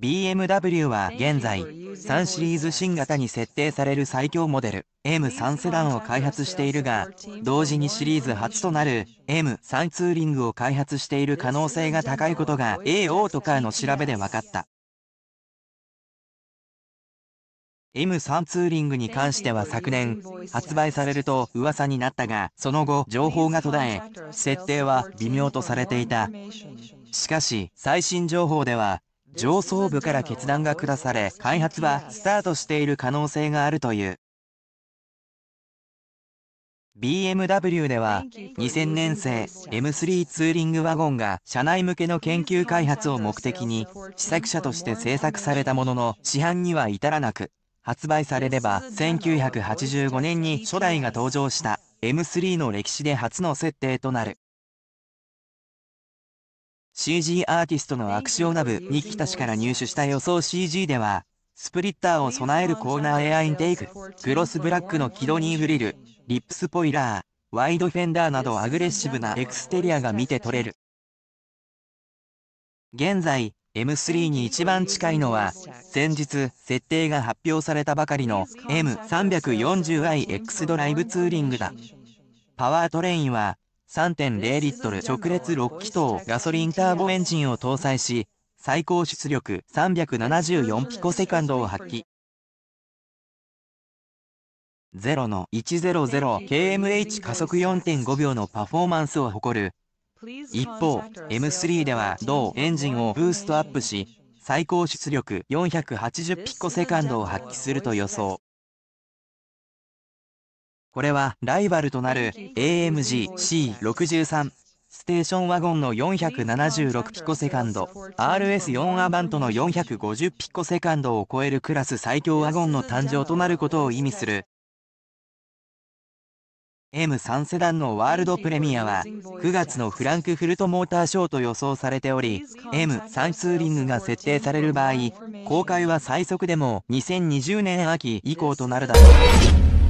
BMW は現在3シリーズ新型に設定される最強モデル。M3 セダンを開発しているが同時にシリーズ初となる M3 ツーリングを開発している可能性が高いことが A オートカーの調べで分かった。M3 ツーリングに関しては昨年発売されると噂になったがその後情報が途絶え設定は微妙とされていた。しかし最新情報では上層部から決断が下され開発はスタートしている可能性があるという。BMW では2000年製 M3 ツーリングワゴンが車内向けの研究開発を目的に試作車として製作されたものの市販には至らなく発売されれば1985年に初代が登場した M3 の歴史で初の設定となる。CG アーティストのアクショノフ・ニキータ氏から入手した予想 CG では、スプリッターを備えるコーナーエアインテイク、クロスブラックのキドニーグリル、リップスポイラー、ワイドフェンダーなどアグレッシブなエクステリアが見て取れる。現在、M3 に一番近いのは、先日設定が発表されたばかりの M340iX ドライブツーリングだ。パワートレインは3.0リットル直列6気筒ガソリンターボエンジンを搭載し、最高出力374ピコセカンドを発揮。0の 100kmh 加速4.5秒のパフォーマンスを誇る。一方、M3 では同エンジンをブーストアップし、最高出力480ピコセカンドを発揮すると予想。これはライバルとなる AMG C63 ステーションワゴンの476ピコセカンド RS4 アバントの450ピコセカンドを超えるクラス最強ワゴンの誕生となることを意味する。M3 セダンのワールドプレミアは9月のフランクフルトモーターショーと予想されており M3 ツーリングが設定される場合公開は最速でも2020年秋以降となるだろう。